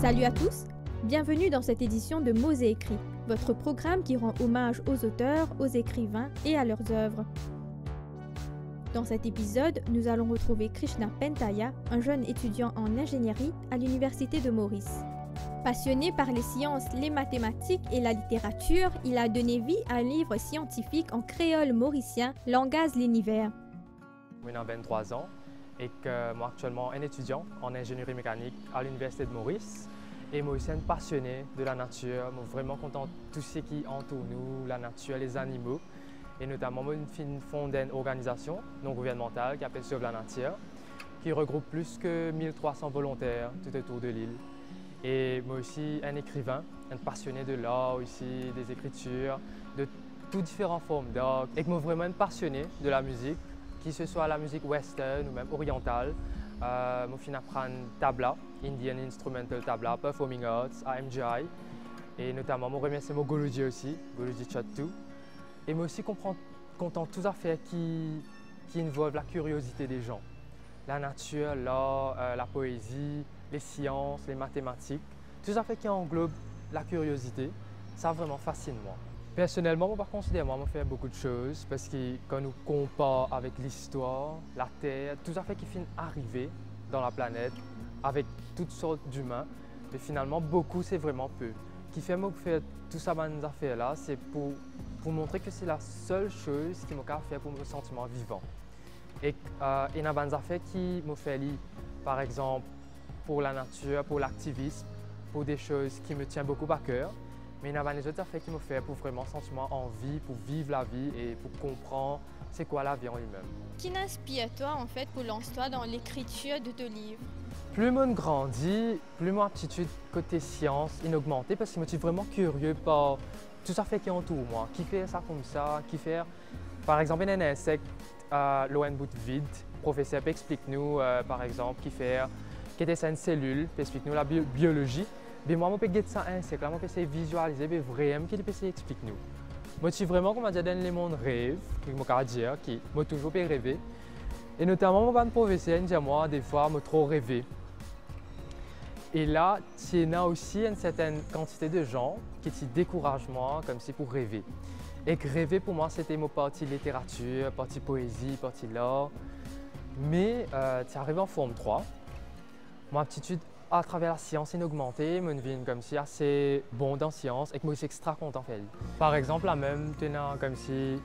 Salut à tous, bienvenue dans cette édition de Mots et écrits, votre programme qui rend hommage aux auteurs, aux écrivains et à leurs œuvres. Dans cet épisode, nous allons retrouver Krishna Pentaya, un jeune étudiant en ingénierie à l'Université de Maurice. Passionné par les sciences, les mathématiques et la littérature, il a donné vie à un livre scientifique en créole mauricien, Langaz l'univers. J'ai 23 ans et actuellement un étudiant en ingénierie mécanique à l'Université de Maurice. Et un passionné de la nature, vraiment content de tout ce qui entoure nous, la nature, les animaux. Et notamment, une organisation non gouvernementale qui s'appelle Sauve la Nature, qui regroupe plus que 1300 volontaires tout autour de l'île. Et moi aussi, un écrivain, un passionné de l'art aussi, des écritures, de toutes différentes formes d'art. Et que moi vraiment un passionné de la musique, que ce soit la musique western ou même orientale. Euh, je apprendre tabla, Indian Instrumental Tabla, Performing Arts à MGI. Et notamment, je remercie mon aussi, Goluji Chattu. Et moi aussi, comprendre content tous affaires qui, qui involvent la curiosité des gens. La nature, l'art, euh, la poésie, les sciences, les mathématiques, tout ça fait qui englobe la curiosité, ça vraiment fascine moi. Personnellement, par considère, moi, je fais beaucoup de choses parce que quand nous compare avec l'histoire, la Terre, tout ça fait qui finit arriver dans la planète avec toutes sortes d'humains, mais finalement, beaucoup, c'est vraiment peu. Ce qui fait moi faire tout ça, ces affaires-là, c'est pour, montrer que c'est la seule chose qui m'a fait pour me sentir vivant. Et il y a des affaires qui m'ont fait, par exemple, pour la nature, pour l'activisme, pour des choses qui me tiennent beaucoup à cœur. Mais il y a affaires qui me font pour vraiment sentir envie, pour vivre la vie et pour comprendre c'est quoi la vie en lui-même. Qui t'inspire toi en fait pour lancer-toi dans l'écriture de ton livre Plus mon grandit, plus mon aptitude côté science est augmentée parce que je suis vraiment curieux par tout ça fait qui entoure moi. Qui fait ça comme ça, qui fait... Par exemple, il y a un insecte à l'ON bout vide. Le professeur explique-nous, euh, par exemple, qui fait qui était une cellule, explique-nous la biologie. Mais moi, je peux ça insecte, là, je peux visualiser, mais vraiment, qui peut explique nous. Moi, je suis vraiment, comme on dit, dans le monde rêve, qui me dire, qui m'a toujours fait rêver. Et notamment, mon professeur dit moi, des fois, je trop rêvé. Et là, il y a aussi une certaine quantité de gens qui te découragent moi, comme si pour rêver. Et que rêver, pour moi, c'était mon partie littérature, partie poésie, partie l'art. Mais euh, tu arrives en forme 3. Mon aptitude à travers la science est augmentée, mon vie comme si assez bon dans la science et que moi je suis extra content fait. Par exemple, la même tenant comme si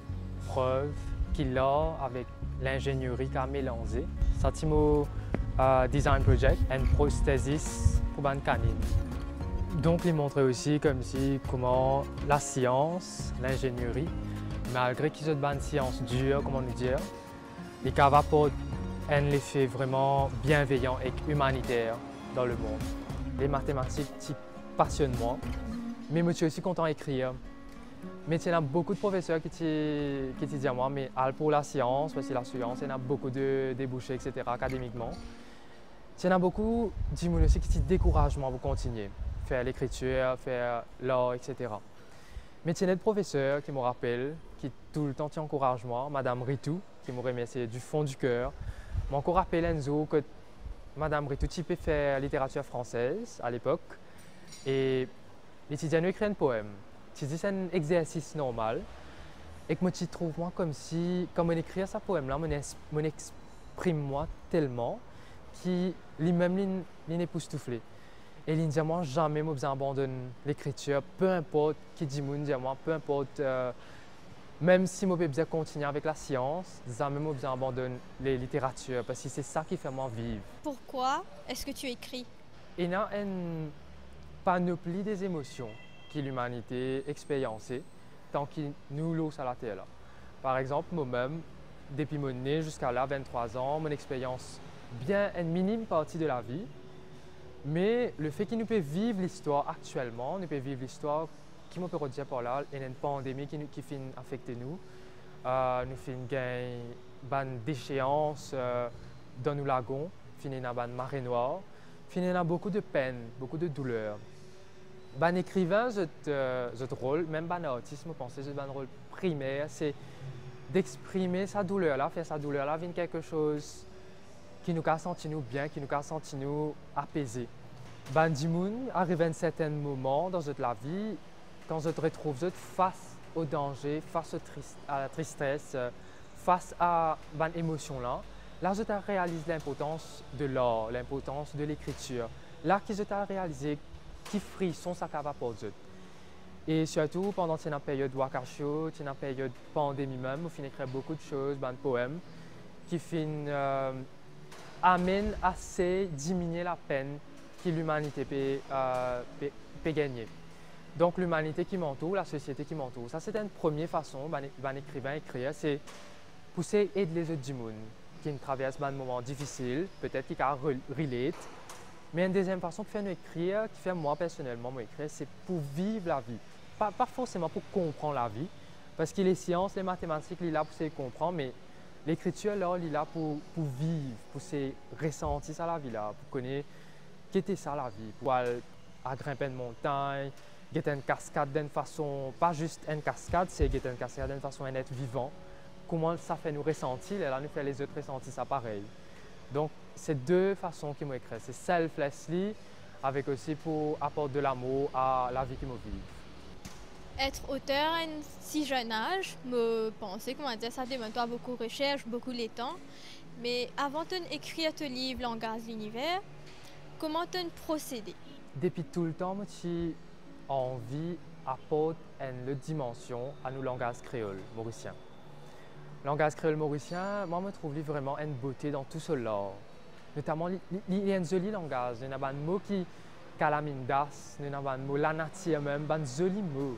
preuve qu'il a avec l'ingénierie qu'a mélangé. Ça mon uh, design project and prosthesis pour une canine. Donc, il montrait aussi comme si comment la science, l'ingénierie, malgré qu'ils ont une science dure, comment nous dire, les apportent un effet vraiment bienveillant et humanitaire dans le monde. Les mathématiques passionnent moi, mais je suis aussi content d'écrire. Mais il y a beaucoup de professeurs qui, qui disent à moi, mais pour la science, que la science, il y a beaucoup de débouchés, etc., académiquement. Il y en a beaucoup qui aussi qui découragent moi pour continuer, faire l'écriture, faire l'art, etc. Mais il y a des professeurs qui me rappellent, qui tout le temps encouragent moi, Madame Ritou, qui me remercie du fond du cœur, m'a encore rappelé Enzo que Madame Ritouti peut faire littérature française à l'époque et l'étudiant écrit un poème. C'est un exercice normal et que je trouve moi comme si, comme on écrit ce poème-là, on exprime moi tellement qu'il lui-même époustouflé. Et il dit moi jamais moi abandonne l'écriture, peu importe qui dit moi, peu importe euh, même si je besoin continuer avec la science, je besoin abandonner les littératures parce que c'est ça qui fait moi vivre. Pourquoi est-ce que tu écris? Il y a une panoplie des émotions que l'humanité expérience tant qu'il nous l'ose à la terre. Par exemple, moi-même, depuis mon nez jusqu'à là, 23 ans, mon expérience bien une minime partie de la vie, mais le fait qu'il nous peut vivre l'histoire actuellement, nous peut vivre l'histoire dire par là, il y a une pandémie qui, qui fait affecter nous. Euh, nous fait une ban déchéance euh, dans nos lagons, fini une ban marée noire, fini a beaucoup de peine, beaucoup de douleur. Ban écrivain, ce rôle, même ban artiste, je pense, c'est un rôle primaire, c'est d'exprimer sa douleur là, faire sa douleur là, vient quelque chose qui nous a senti nous bien, qui nous a senti nous apaisés. Dimoun arrive à un certain moment dans la vie, quand je te retrouve face au danger, face à la tristesse, face à ben, émotion-là, là, je réalise l'importance de l'art, l'importance de l'écriture. Là, que je t'ai réalisé qui frisson ça capable pour Dieu. Et surtout, pendant cette période Wakasho, cette période pandémie même, on écrire beaucoup de choses, ben, de poèmes, qui finissent euh, amènent assez diminuer la peine que l'humanité peut, euh, peut, gagner. Donc l'humanité qui m'entoure, la société qui m'entoure. Ça, c'est une première façon, ben, ben écrivain écrire, c'est pousser aider les autres du monde qui traversent ben, un moment difficile, peut-être qui a relate. Mais une deuxième façon de faire écrire, qui fait moi personnellement écrire, c'est pour vivre la vie. Pas, pas, forcément pour comprendre la vie, parce que les sciences, les mathématiques, il est là pour se comprendre, mais l'écriture, là, il est là pour, pour vivre, pour se ressentir ça la vie, là, pour connaître qu'était ça la vie, pour aller à grimper une montagne, get une cascade d'une façon, pas juste une cascade, c'est une cascade d'une façon un être vivant. Comment ça fait nous ressentir, et là, nous fait les autres ressentir ça pareil. Donc, c'est deux façons qui m'écrit. C'est selflessly, avec aussi pour apporter de l'amour à la vie qui me vit. Être auteur à un si jeune âge, me penser, comment dire, ça demande beaucoup de recherche, beaucoup de temps. Mais avant d'écrire ton livre Langage l'univers, comment tu procédé Depuis tout le temps, j'ai envie d'apporter une dimension à nos langages créoles mauriciens. Langage créole mauricien, moi, je trouve vraiment une beauté dans tout cela. Notamment, il y a un joli langage. Il y a un mot qui calamindas, il y a un mot la nature même, un joli mot.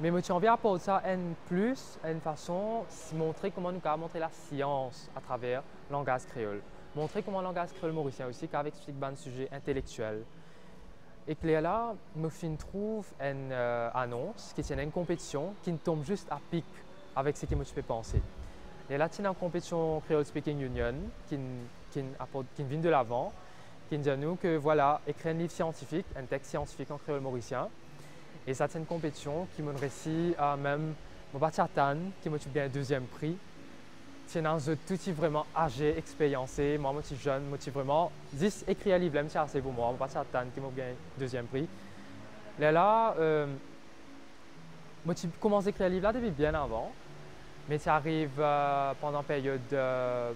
Mais moi, j'ai envie d'apporter ça en plus, une façon de montrer comment nous pouvons montrer la science à travers le langage créole. Montrer comment le langage créole mauricien aussi, qu'avec ce sujet intellectuel. Et que là, je trouve une euh, annonce qui est une compétition qui tombe juste à pic avec ce qui me fait penser. Y a une compétition Creole Speaking Union qui, vient de l'avant, qui dit nous que voilà, écrire un livre scientifique, un texte scientifique en créole mauricien. Et ça, c'est une compétition qui m'a réussi à même mon qui m'a gagné un deuxième prix. C'est un jeu tout vraiment âgé, expériencé. Moi, je suis jeune, je suis vraiment. 10 écrit un livre, c'est assez pour moi. Mon Tan, qui m'a gagné deuxième prix. Là, là euh, moi, j'ai commencé à écrire un livre là depuis bien avant. Mais ça arrive euh, pendant la période de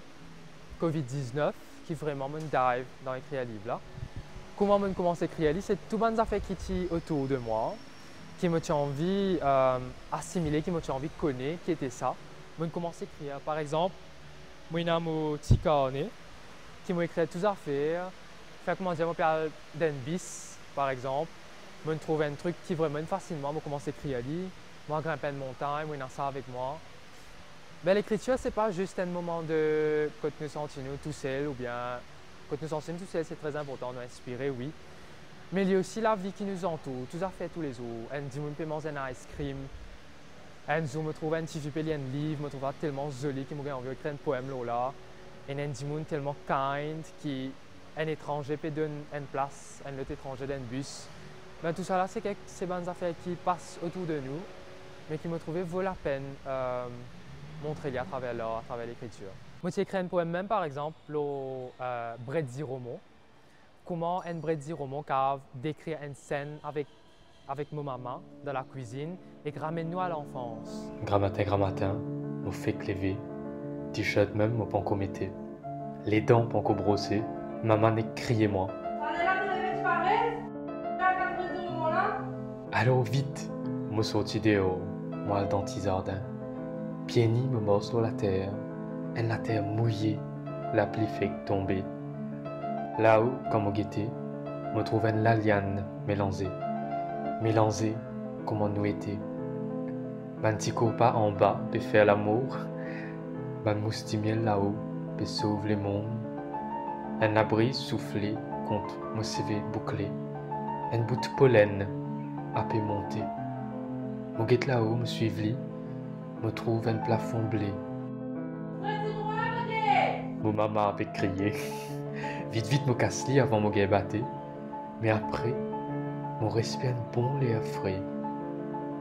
COVID-19 qui vraiment me dive dans écrire un livre là. Comment je commence à écrire un livre? C'est tout les affaires qui autour de moi, qui me ont envie d'assimiler, euh, qui me ont envie de connaître, qui était ça. Je commence à écrire. Par exemple, moi j'ai mon petit carnet qui m'a écrit toutes les affaires. Fait comment dire, je parle d'un bis, par exemple. Je trouve un truc qui vraiment facilement, je commence à écrire. Moi, grimper une montagne, moi, ça avec moi. Ben, l'écriture, c'est pas juste un moment de quand nous sentons tout seul ou bien quand nous sentons tout seul, c'est très important d'inspirer, oui. Mais il y a aussi la vie qui nous entoure, tout à fait tous les jours. Un dimanche, un ice cream. Un jour, me trouve un petit un livre, me trouve tellement joli qui m'a envie d'écrire un poème là. Et un dimanche tellement kind qui un étranger peut donner une place, un autre étranger d'un bus. Ben, tout ça là, c'est ces bonnes affaires qui passent autour de nous, mais qui me trouvaient vaut la peine. Euh, montrer à travers l'art, à travers l'écriture. Moi, j'ai écrit un poème même, par exemple, au euh, Bredzi Romo. Comment un Bredzi Romo cave décrire une scène avec, avec ma maman dans la cuisine et ramène-nous à l'enfance. Grammatin, grammatin, nous fait cléver, t-shirt même, mon panko metté. Les dents panko brossées, maman n'est crié moi. Alors vite, moi sorti dehors, moi dans Tizardin. Pieni me mord sur la terre, et la terre mouillée, la pluie fait tomber. Là-haut, comme au guetté, me trouve une laliane mélangée, mélangée comme on nous était. Mantico pas en bas de faire l'amour, ban moustimiel là-haut pour sauver le monde. Un abri soufflé contre mon CV bouclé, un bout de pollen a pu monter. Mon là-haut me suivit me trouve un plafond blé. Mon maman avait crié. vite, vite, me avant mon gars batté. Mais après, mon respire bon lait frais.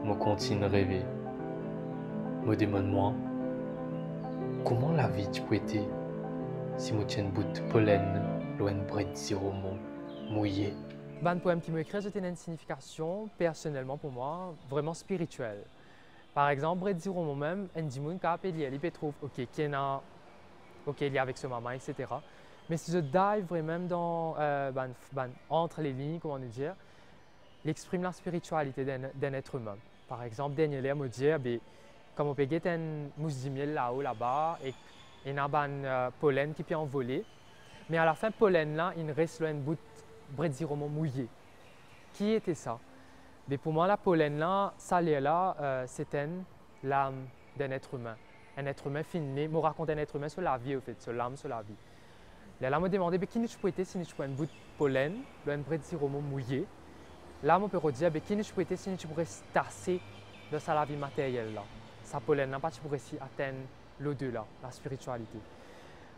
Me continue de rêver. Me demande-moi, comment la vie tu peux être si je tiens bout de pollen loin de bride mouillé. Ben, poème qui me écrit, c'était une signification, personnellement pour moi, vraiment spirituelle. Par exemple, Brett dire moi-même, Moon, quand il y a, il trouve, ok, qui a, ok, il y a avec ce maman, etc. Mais si je dive vraiment dans, euh, ben, ben, entre les lignes, comment dire, il exprime la spiritualité d'un être humain. Par exemple, Daniel me dit, ben, comme on peut un mousse de miel là-haut, là-bas, et il y a un euh, pollen qui peut envoler. Mais à la fin, pollen là, il reste un bout roman mouillé. Qui était ça? Mais pour moi, la pollen là, ça là, euh, l'âme d'un être humain. Un être humain fini, me raconte un être humain sur la vie, au fait, sur l'âme, sur la vie. Là, me demandé, mais qui ne peux si je un bout de pollen, un roman mouillé? Là, on peut dire, mais qui ne peux si je pourrais tasser de sa vie matérielle sa pollen n'a pas pour ici atteindre l'au-delà, la spiritualité.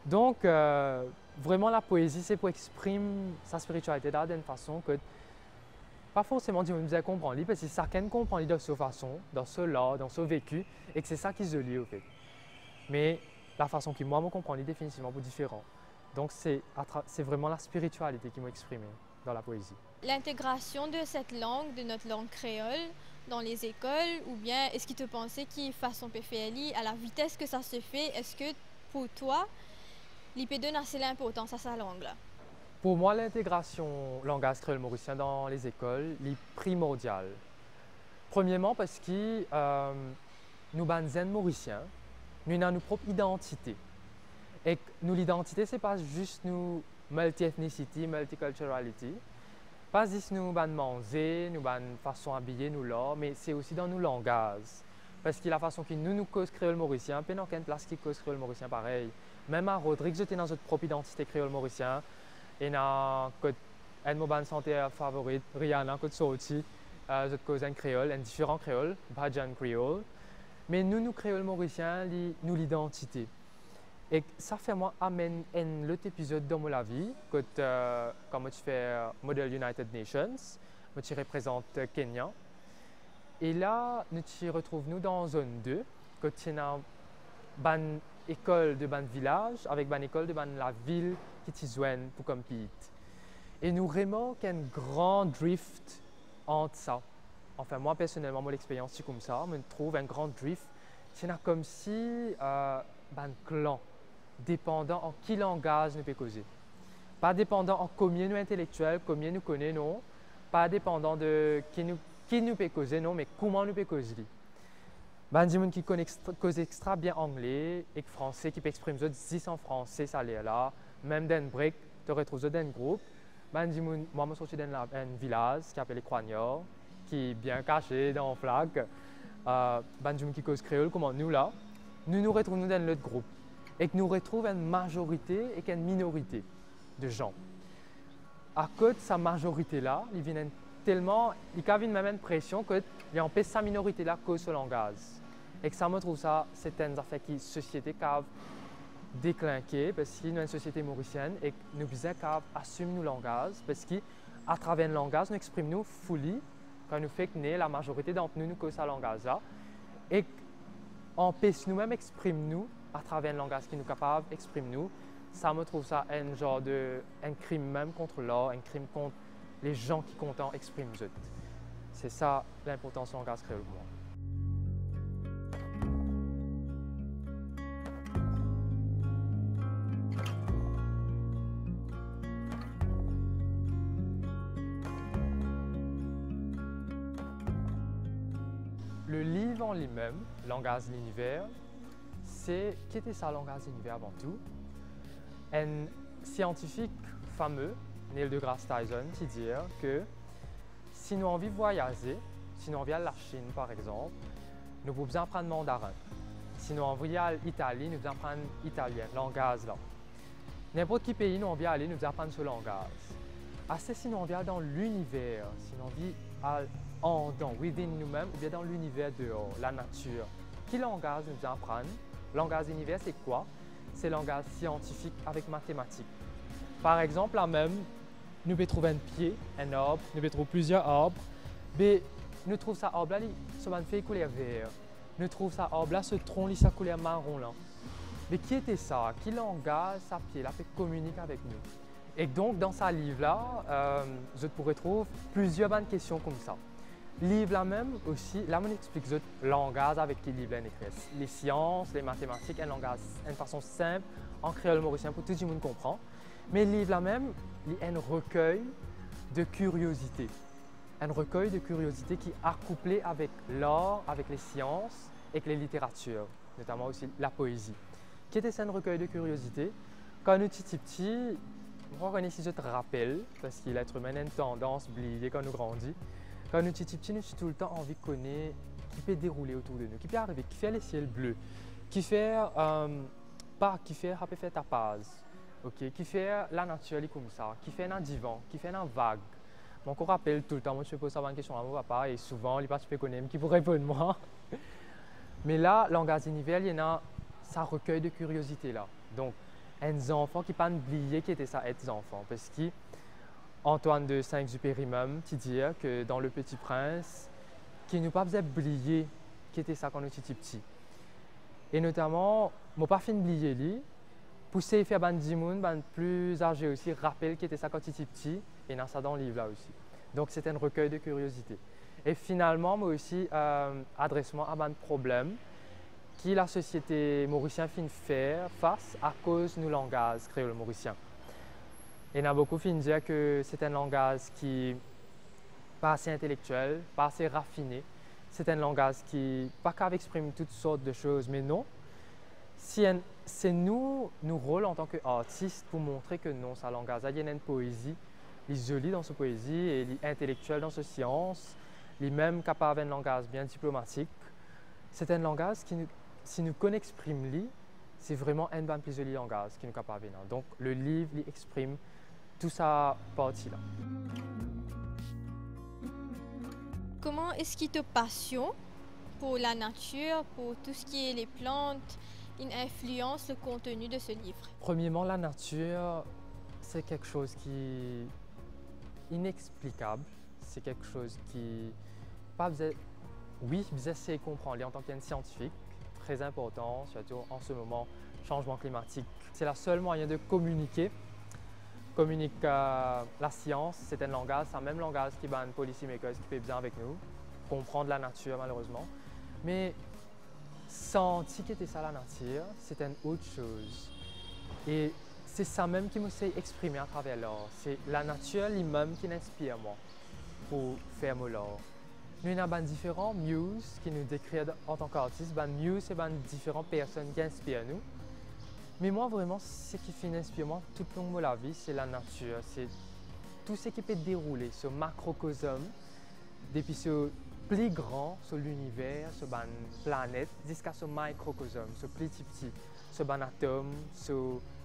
Donc, euh, vraiment, la poésie, c'est pour exprimer sa spiritualité d'une façon que, pas forcément dire nous comprendre, parce que chacun comprend de sa façon, dans ce là, dans ce vécu, et que c'est ça qui se lit au fait. Mais la façon qui moi me comprend est définitivement différent. Donc, c'est vraiment la spiritualité qui m'exprime dans la poésie. L'intégration de cette langue, de notre langue créole, dans les écoles ou bien est-ce qu'il te pensait qu'il fasse son PFLI à la vitesse que ça se fait? Est-ce que pour toi, l'IP2 n'a assez l'importance à sa langue Pour moi, l'intégration langage créole mauricien dans les écoles est primordiale. Premièrement parce que euh, nous sommes mauriciens, nous avons notre propre identité. Et nous, l'identité, ce n'est pas juste nous multi-ethnicity, multiculturality, pas juste nous ban manger, nous ban façon habiller nous là, mais c'est aussi dans nos langages. Parce que la façon que nous nous cause créole mauricien, pas quelle place qui cause créole mauricien pareil. Même à Rodrigue, j'étais dans notre propre identité créole mauricien. Et dans un de santé favorite, Rihanna, que sorti, euh, notre cause un créole, un différent créole, Bajan créole. Mais nous, nous créole mauricien, nous l'identité. Et ça fait moi amène un autre épisode dans ma vie, quand, euh, je fais euh, Model United Nations, je représente Kenya. Et là, nous nous retrouvons dans zone 2, quand il y a une école de ban village avec une école de ban la ville qui est pour compétir. Et nous remarquons un grand drift entre ça. Enfin, moi personnellement, mon expérience c'est comme ça, je trouve un grand drift. C'est comme si euh, un clan dépendant en qui langage nous peut causer. Pas dépendant en combien nous intellectuels, combien nous connaissons, pas dépendant de qui nous, qui nous peut causer, non, mais comment nous peut causer. Ben, des gens qui connaissent cause extra bien anglais et français, qui peut exprimer 10 en français, ça l'est là. Même dans break, tu retrouves dans un groupe. Ben, des gens, moi, je suis dans un village qui s'appelle Croignards, qui est bien caché dans la flag. Euh, ben, des gens qui causent créole, comme nous là. Nous nous retrouvons dans l'autre groupe et que nous retrouvons une majorité et qu'une minorité de gens. À cause de sa majorité-là, il vient tellement, il y a une même pression qu'il y a sa minorité-là de ce langage. Et que ça me trouve ça, c'est une affaire qui société qui a déclinqué parce y a une société mauricienne et nous devons assumer nos langages parce qu'à travers le langage, nous exprimons nous folie quand nous faisons que la majorité d'entre nous nous cause ce langage-là et on peut nous-mêmes exprimer nous à travers un langage qui nous capable d'exprimer nous. Ça me trouve ça un genre de un crime même contre l'art, un crime contre les gens qui comptent expriment C'est ça l'importance du langage créole pour moi. Le livre en lui-même, Langage de l'univers, c'est qui était ça langage univers avant tout? Un scientifique fameux, Neil deGrasse Tyson, qui dit que si nous envie de voyager, si nous envie à la Chine par exemple, nous pouvons apprendre mandarin. Si nous envie à l'Italie, nous devons apprendre italien, langage là. N'importe quel pays nous envie aller, nous devons apprendre ce langage. Assez si nous envie dans l'univers, si nous envie en dans within nous-mêmes ou bien dans l'univers dehors, la nature. Quel langage nous devons apprendre Langage d'univers, c'est quoi? C'est langage scientifique avec mathématiques. Par exemple, là même, nous pouvons trouver un pied, un arbre, nous pouvons trouver plusieurs arbres, mais nous trouvons ça arbre là, ça fait couleur vert. Nous trouvons ça arbre là, ce tronc, ça couleur marron là. Mais qui était ça? Qui langage, ça pied là, fait communiquer avec nous? Et donc, dans ce livre-là, euh, je pourrais trouver plusieurs bonnes questions comme ça. Livre là même aussi, là, on explique le langage avec qui livre. Les sciences, les mathématiques, un langage, une façon simple, en créole mauricien pour tout le monde comprend. Mais le livre là même, il est un recueil de curiosité. Un recueil de curiosité qui est accouplé avec l'art, avec les sciences et avec les littératures, notamment aussi la poésie. Qui était un recueil de curiosité? Quand nous étions petits, moi, on si je te rappelle, parce qu'il l'être humain a une tendance à oublier quand nous grandit. Quand nous sommes petits, nous avons tout le temps envie de connaître qui peut dérouler autour de nous, qui peut arriver, qui fait les ciels bleus, qui fait euh, pas, qui fait ta paz, ok, qui fait la nature comme ça, qui fait un divan, qui fait un vague. Mon on rappelle tout le temps, moi je pose ça une question à mon papa et souvent il participe connaître qui pourrait répondre moi. Mais là, langage univers, il y a ça recueil de curiosité là. Donc, un enfant qui pas oublier qui était ça être enfant parce que Antoine de Saint-Exupéry même qui dit que dans Le Petit Prince qui nous pas oublier qui était ça quand nous étions petits. Et notamment, moi pas fin oublier lui pousser faire ban dimoun ban plus âgé aussi rappelle qui était ça quand était petit et dans ça dans le livre là aussi. Donc c'est un recueil de curiosité. Et finalement, moi aussi, euh, adresse-moi à ban problème qui la société mauricienne finit faire face à cause du langage créole mauricien. Et on a beaucoup fini dire que c'est un langage qui pas assez intellectuel, pas assez raffiné. C'est un langage qui pas qu'à exprimer toutes sortes de choses, mais non. c'est nous, nos rôles en tant qu'artistes pour montrer que non, ça langage, il y a une poésie, il est joli dans sa poésie et il est intellectuel dans sa science, il est même capable d'un langage bien diplomatique. C'est un langage qui nous, si nous connaissons exprime c'est vraiment un ban plus joli langage qui nous capable Donc le livre il exprime tout ça partie là. Comment est-ce qui te passionne pour la nature, pour tout ce qui est les plantes, une influence le contenu de ce livre? Premièrement, la nature, c'est quelque chose qui est inexplicable. C'est quelque chose qui pas oui, vous essayez de comprendre en tant qu'un scientifique, très important, surtout en ce moment, changement climatique. C'est le seul moyen de communiquer. Communique euh, la science, c'est un langage, c'est un même langage qui ban policymakers qui fait bien avec nous, comprendre la nature malheureusement. Mais sentir que ça la nature, c'est une autre chose. Et c'est ça même qui me s'est exprimé à travers l'art. C'est la nature elle-même qui m'inspire pour faire mon art. Nous avons différents muses qui nous décrivent en tant qu'artistes. Ben, muse, c'est différentes personnes qui inspirent nous. Mais moi, vraiment, ce qui fait inspire moi tout le long de la vie, c'est la nature. C'est tout ce qui peut dérouler, ce macrocosme, depuis ce plus grand sur l'univers, ce ban planète, jusqu'à ce microcosme, ce petit petit, ce ban atome, ce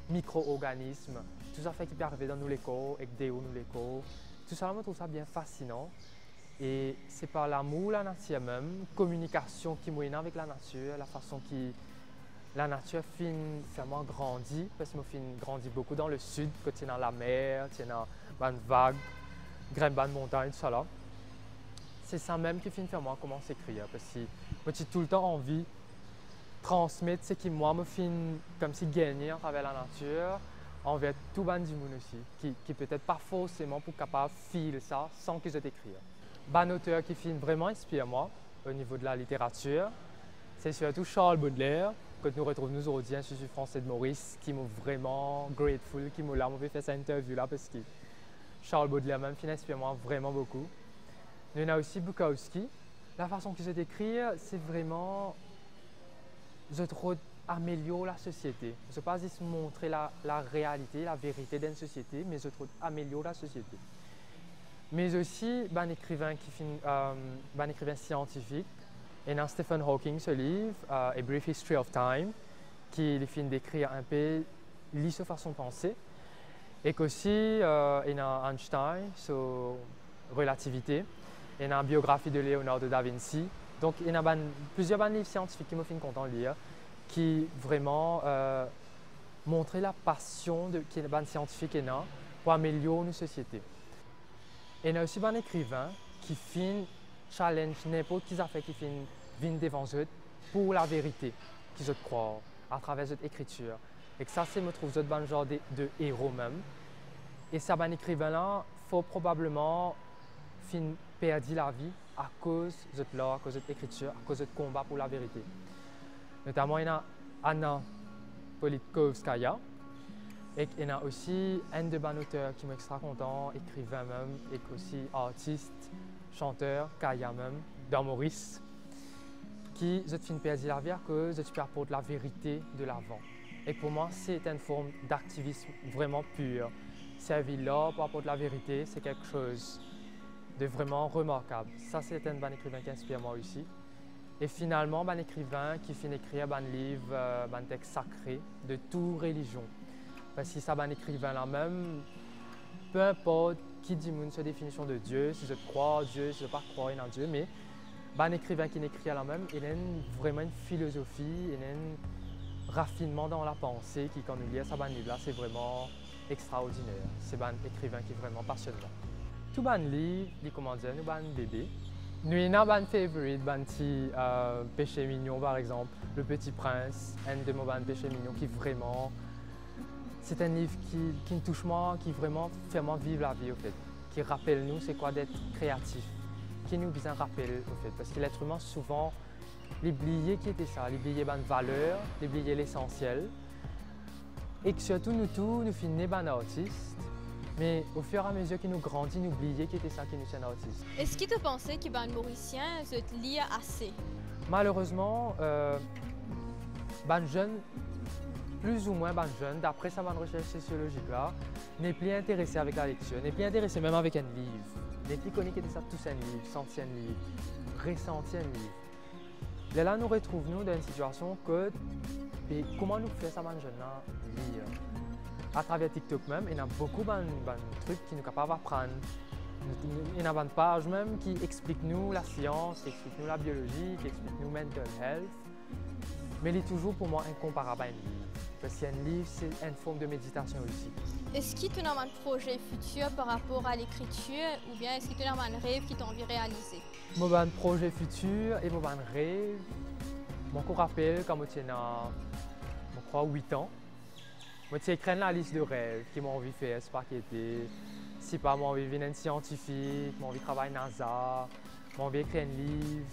micro-organisme, tout ça fait qui peut arriver dans nous les corps, avec des nous les corps. Tout ça, je trouve ça bien fascinant. Et c'est par l'amour la nature même, communication qui moyenne avec la nature, la façon qui la nature fin vraiment grandit, parce que fin grandit beaucoup dans le sud, quand tu dans la mer, tu es dans une vague, grande de montagne, tout ça là. C'est ça même qui fait moi commencer à écrire, parce que moi j'ai tout le temps envie de transmettre ce qui moi me fait comme si gagner travers la nature, envers tout le monde aussi, qui, qui peut-être pas forcément pour capable filer ça sans que je t'écrire un auteur qui filme vraiment inspire moi au niveau de la littérature. C'est surtout Charles Baudelaire, que nous retrouvons nous aujourd'hui, Institut français de Maurice, qui m'a vraiment grateful, qui m'a fait cette interview là parce que Charles Baudelaire inspire moi vraiment beaucoup. Il y a aussi Bukowski. La façon que je décris, c'est vraiment, je trouve, améliorer la société. Je ne pas juste montrer la, réalité, la vérité d'une société, mais je trouve améliorer la société mais aussi un écrivain, qui euh, écrivain scientifique. Et dans Stephen Hawking, ce livre, euh, A Brief History of Time, qui est fin d'écrire un peu l'histoire façon de penser. Et qu'aussi, euh, il y a Einstein sur relativité. Il y a une biographie de Leonardo da Vinci. Donc, il y a plusieurs livres scientifiques qui me font content de lire, qui vraiment euh, montrent la passion de, qui est scientifique pour améliorer nos sociétés. Et il y a aussi un écrivain qui fin challenge n'importe qui a fait qui vient devant eux pour la vérité qui je crois à travers cette écriture. Et que ça, c'est me trouve un genre de, héros même. Et ça, ben écrivain-là, faut probablement fin perdre la vie à cause de l'art, à cause de l'écriture, à cause de combat pour la vérité. Notamment, il y a Anna Politkovskaya, et il y a aussi un de mes auteurs qui m'est extra content, écrivain même, et aussi artiste, chanteur, Kaya même, dans Maurice, qui je fin perdre la vie à cause de apporter la vérité de l'avant. Et pour moi, c'est une forme d'activisme vraiment pur. Servir l'or pour apporter la vérité, c'est quelque chose de vraiment remarquable. Ça, c'est un bon écrivain qui inspire moi aussi. Et finalement, un écrivain qui finit d'écrire un livre, un texte sacré de toute religion. Parce que ça, un écrivain là même, peu importe qui dit sa définition de Dieu, si je crois en Dieu, si je ne pas croire en Dieu, mais un écrivain qui écrit à la même, il a vraiment une philosophie, il a un raffinement dans la pensée qui, quand nous lit ça, livre là, c'est vraiment extraordinaire. C'est un écrivain qui est vraiment passionnant. Tout ban livre, les comment nous ban bébé. Nous avons un favorite, un petit euh, péché mignon par exemple, Le Petit Prince, un de mes péchés mignons qui vraiment, c'est un livre qui, qui me touche moi, qui vraiment fait moi vivre la vie au fait, qui rappelle nous c'est quoi d'être créatif, qui nous bien rappelle au fait, parce que l'être humain souvent l'oublier qui était ça, l'oublier bonne valeur, l'oublier l'essentiel, et que surtout nous tous, nous finissons ban artistes mais au fur et à mesure qu'il nous grandit, nous oublions qu'il était ça qui nous tient autiste. Est-ce que tu pensais que ben Mauricien se lit assez? Malheureusement, euh, ben jeune, plus ou moins ben jeune, d'après sa bonne recherche sociologique là, n'est plus intéressé avec la lecture, n'est plus intéressé même avec un livre, n'est plus connu ça tous un livre, senti un livre, un livre. Et là, nous retrouvons dans une situation que, et comment nous fait ça ben jeune là, lire à travers TikTok même, il y a beaucoup de trucs qui nous capables d'apprendre. Il y a une page même qui explique nous la science, qui explique nous la biologie, qui explique nous mental health. Mais il est toujours pour moi incomparable à un livre. Parce qu'un livre, c'est une forme de méditation aussi. Est-ce que tu as un projet futur par rapport à l'écriture ou bien est-ce que tu as un rêve qui t'a envie de réaliser? Mon projet futur et mon rêve, mon rappelle quand je je crois, 8 ans. Moi, tu écris la liste de rêves qui m'ont envie de faire, c'est pas qui était. Si pas, moi, envie de devenir scientifique, moi, envie de travailler NASA, moi, envie d'écrire un livre.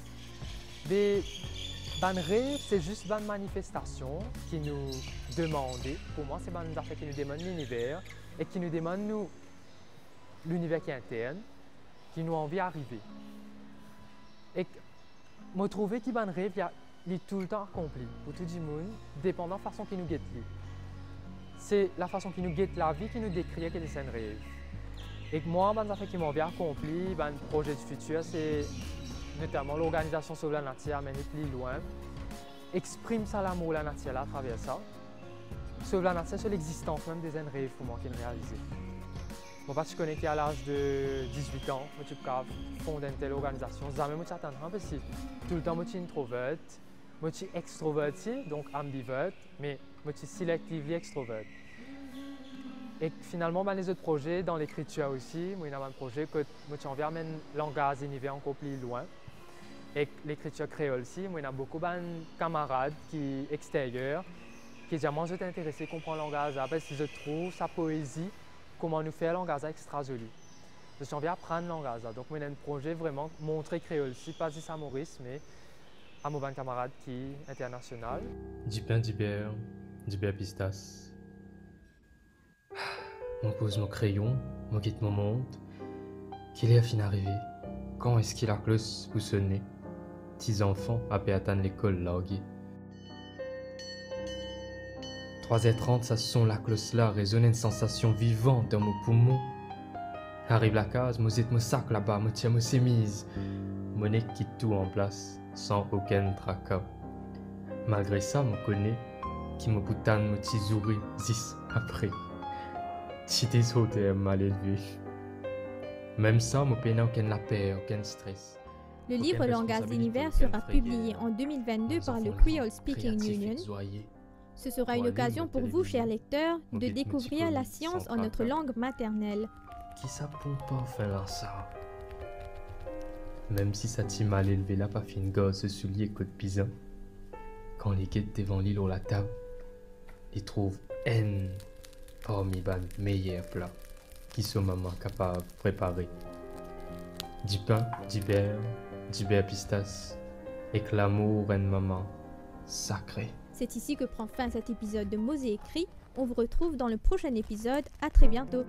Ban rêve, c'est juste une manifestation qui nous demande, pour moi, c'est une affaire qui nous demande l'univers et qui nous demande nous l'univers qui est interne, qui nous envie d'arriver. Et me trouver qui ban rêve, il est tout le temps accompli pour tout le monde, dépendant de la façon qu'il nous guette c'est la façon qui nous guette la vie qui nous décrit que des scènes rêves. Et moi, ben, fait qui m'ont bien accompli, ben, projet du futur, c'est notamment l'organisation sur la nature, mais plus loin. Exprime ça l'amour la nature à travers ça. Sauve la nature, c'est l'existence même des rêves pour moi qui réaliser. Moi, je connais à l'âge de 18 ans, je suis fondé une telle organisation. Jamais je attendre parce que tout le temps, je suis introvert, je suis extroverti, donc ambivert, mais je suis selectivement extrovert. Et finalement, ben, les autres projets, dans l'écriture aussi, moi, il y a un projet que je envie un langage univers encore plus loin. L'écriture créole aussi, moi, a beaucoup de camarades qui extérieurs qui disent Moi, je suis intéressé à comprendre le langage parce que je trouve sa poésie, comment nous faire un langage extra joli. Je suis envie d'apprendre le langage. Donc, moi, a un projet vraiment montrer créole aussi, pas juste à Maurice, mais à mon camarade qui est international. Pain d'hiver, du pistas. Mon pose mon crayon, mon quitte mon monte. Qu'il est à fin d'arriver? Quand est-ce qu'il a close pour sonner Petits enfants à atteindre l'école larguée. 3h30, ça son la cloche là, résonne une sensation vivante dans mon poumon. Arrive la case, moi mon sac là-bas, moi tiens mon sémise. Mon quitte tout en place, sans aucun tracas. Malgré ça, me connaît qui me boutane, me tisouri, zis après. C'était sauté mal élevé. Même ça, me peine aucun la paix, aucun stress. Le livre Langage d'univers sera publié en 2022 par le Creole Speaking Union. Ce sera une occasion pour vous, chers lecteurs, de découvrir la science en notre langue maternelle. Qui ça pas faire ça? Même si ça t'a mal élevé là, pas fin gosse soulier côte pisan. Quand les quêtes devant l'île ou la table, ils trouvent haine parmi les meilleurs plats. qui sont maman capable de préparer. Du pain, du beurre, et maman sacré. C'est ici que prend fin cet épisode de Mots et. On vous retrouve dans le prochain épisode. À très bientôt.